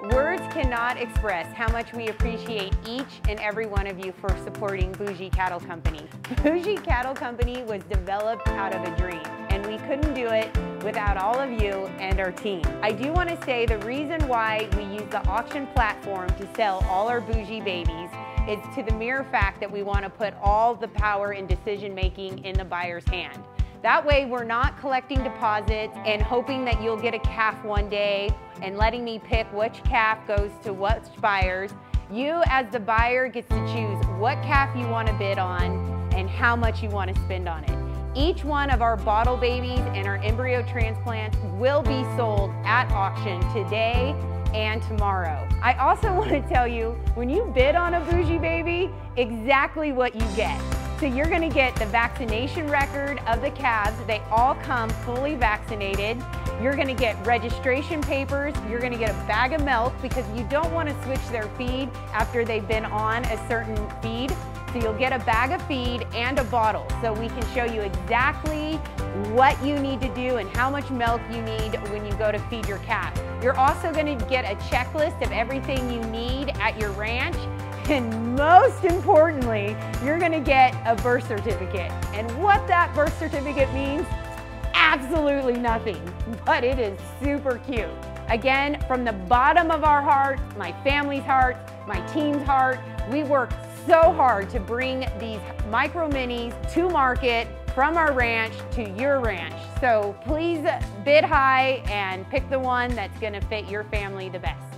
Words cannot express how much we appreciate each and every one of you for supporting Bougie Cattle Company. Bougie Cattle Company was developed out of a dream, and we couldn't do it without all of you and our team. I do want to say the reason why we use the auction platform to sell all our Bougie babies is to the mere fact that we want to put all the power and decision making in the buyer's hand. That way we're not collecting deposits and hoping that you'll get a calf one day and letting me pick which calf goes to which buyers. You as the buyer gets to choose what calf you want to bid on and how much you want to spend on it. Each one of our bottle babies and our embryo transplants will be sold at auction today and tomorrow. I also want to tell you, when you bid on a bougie baby, exactly what you get. So you're gonna get the vaccination record of the calves. They all come fully vaccinated. You're gonna get registration papers. You're gonna get a bag of milk because you don't wanna switch their feed after they've been on a certain feed. So you'll get a bag of feed and a bottle so we can show you exactly what you need to do and how much milk you need when you go to feed your calf. You're also gonna get a checklist of everything you need at your ranch and most importantly, you're gonna get a birth certificate. And what that birth certificate means, absolutely nothing, but it is super cute. Again, from the bottom of our heart, my family's heart, my team's heart, we work so hard to bring these micro minis to market from our ranch to your ranch. So please bid high and pick the one that's gonna fit your family the best.